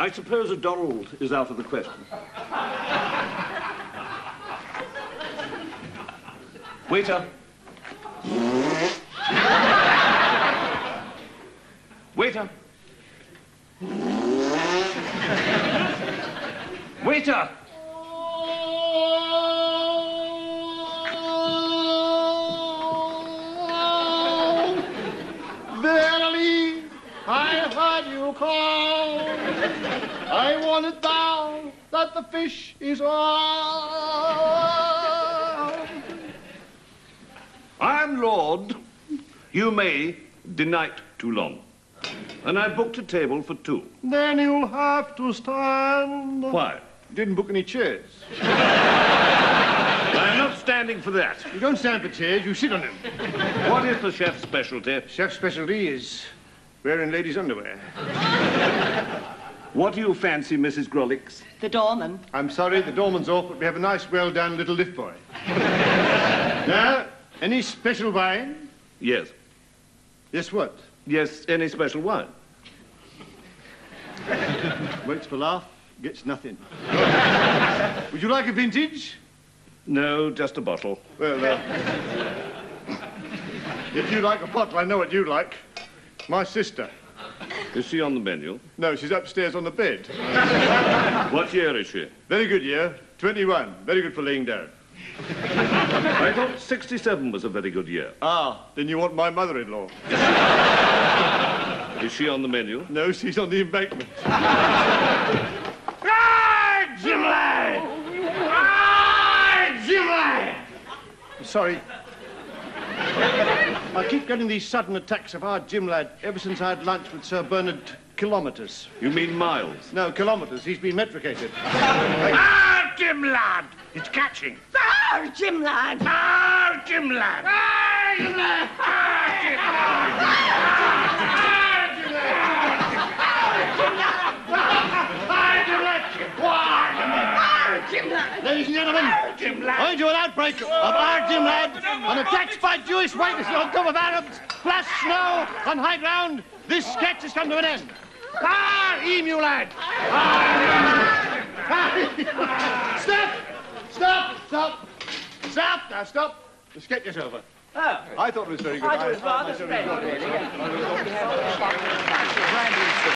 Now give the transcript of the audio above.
I suppose a Donald is out of the question. Waiter. Waiter. Waiter! Verily, I heard you call. I wanted thou that the fish is all. I'm Lord. You may deny it too long. And I booked a table for two. Then you'll have to stand. Why? Didn't book any chairs. I'm not standing for that. You don't stand for chairs, you sit on them. What is the chef's specialty? Chef's specialty is wearing ladies' underwear. What do you fancy, Mrs. Grolix? The doorman. I'm sorry, the doorman's off, but we have a nice, well-done little lift boy. now, any special wine? Yes. Yes, what? Yes, any special wine? Waits for laugh, gets nothing. Would you like a vintage? No, just a bottle. Well, uh, if you like a bottle, I know what you like. My sister. Is she on the menu? No, she's upstairs on the bed. What year is she? Very good year. 21. Very good for laying down. I thought 67 was a very good year. Ah, then you want my mother-in-law. Is she on the menu? No, she's on the embankment. Ah, Jim lad! Ah, Jim lad! Sorry. I keep getting these sudden attacks of our Jim lad ever since I had lunch with Sir Bernard Kilometres. You mean miles? No, kilometres. He's been metricated. Jim lad! It's catching. Ah, Jim lad. Ah, Jim lad! Ah, Jim lad! Ah, Jim lad! Ah, Jim lad! Ah, Jim lad! Ah, Jim lad! Ladies and gentlemen, Jim lad! owing to an outbreak of our Jim lad and attacks by Jewish waiters on top of Arabs, plus snow on high ground, this sketch has come to an end. Ah, emu lad! Ah. Stop! now stop. Let's get over. Oh. I thought it was very good. I thought it was rather strange, really.